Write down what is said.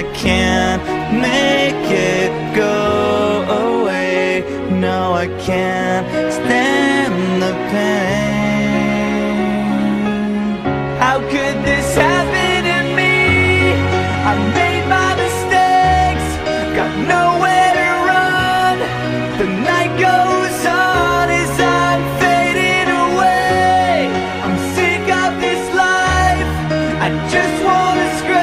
I can't make it go away. No, I can't stand the pain. How could this happen to me? I made my mistakes Got nowhere to run. The night goes on as I'm fading away. I'm sick of this life. I just wanna scream